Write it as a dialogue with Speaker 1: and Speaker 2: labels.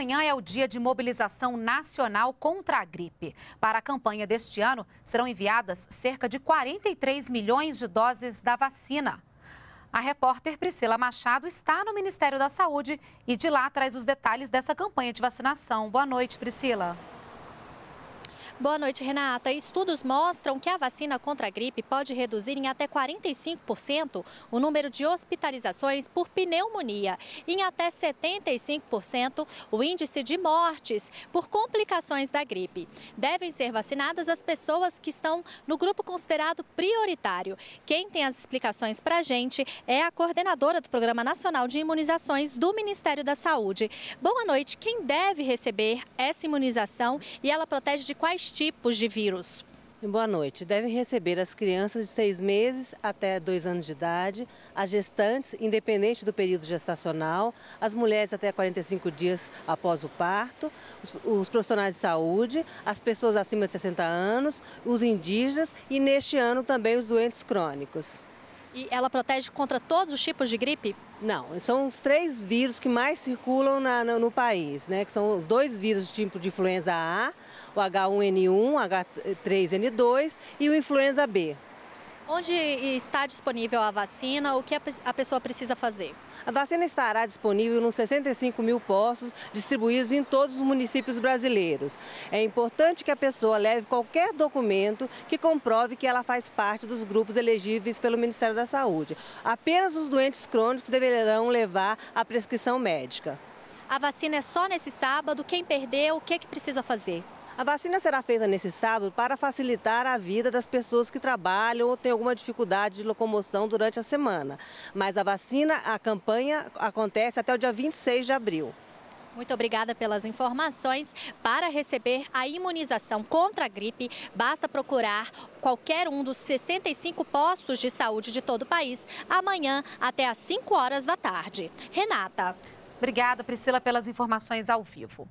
Speaker 1: Amanhã é o dia de mobilização nacional contra a gripe. Para a campanha deste ano, serão enviadas cerca de 43 milhões de doses da vacina. A repórter Priscila Machado está no Ministério da Saúde e de lá traz os detalhes dessa campanha de vacinação. Boa noite, Priscila.
Speaker 2: Boa noite, Renata. Estudos mostram que a vacina contra a gripe pode reduzir em até 45% o número de hospitalizações por pneumonia e em até 75% o índice de mortes por complicações da gripe. Devem ser vacinadas as pessoas que estão no grupo considerado prioritário. Quem tem as explicações para a gente é a coordenadora do Programa Nacional de Imunizações do Ministério da Saúde. Boa noite. Quem deve receber essa imunização e ela protege de quais tipos de vírus?
Speaker 3: Boa noite. Devem receber as crianças de seis meses até dois anos de idade, as gestantes, independente do período gestacional, as mulheres até 45 dias após o parto, os, profissionais de saúde, as pessoas acima de 60 anos, os indígenas e, neste ano, também os doentes crônicos.
Speaker 2: E ela protege contra todos os tipos de gripe?
Speaker 3: Não, são os três vírus que mais circulam na, no, no, país, né? Que são os dois vírus do tipo de influenza A, o H1N1, H3N2 e o influenza B.
Speaker 2: Onde está disponível a vacina? O que a pessoa precisa fazer?
Speaker 3: A vacina estará disponível nos 65 mil postos distribuídos em todos os municípios brasileiros. É importante que a pessoa leve qualquer documento que comprove que ela faz parte dos grupos elegíveis pelo Ministério da Saúde. Apenas os doentes crônicos deverão levar a prescrição médica.
Speaker 2: A vacina é só nesse sábado. Quem perdeu, o que, é que precisa fazer?
Speaker 3: A vacina será feita nesse sábado para facilitar a vida das pessoas que trabalham ou têm alguma dificuldade de locomoção durante a semana. Mas a vacina, a campanha acontece até o dia 26 de abril.
Speaker 2: Muito obrigada pelas informações. Para receber a imunização contra a gripe, basta procurar qualquer um dos 65 postos de saúde de todo o país amanhã até às 5 horas da tarde. Renata.
Speaker 1: Obrigada, Priscila, pelas informações ao vivo.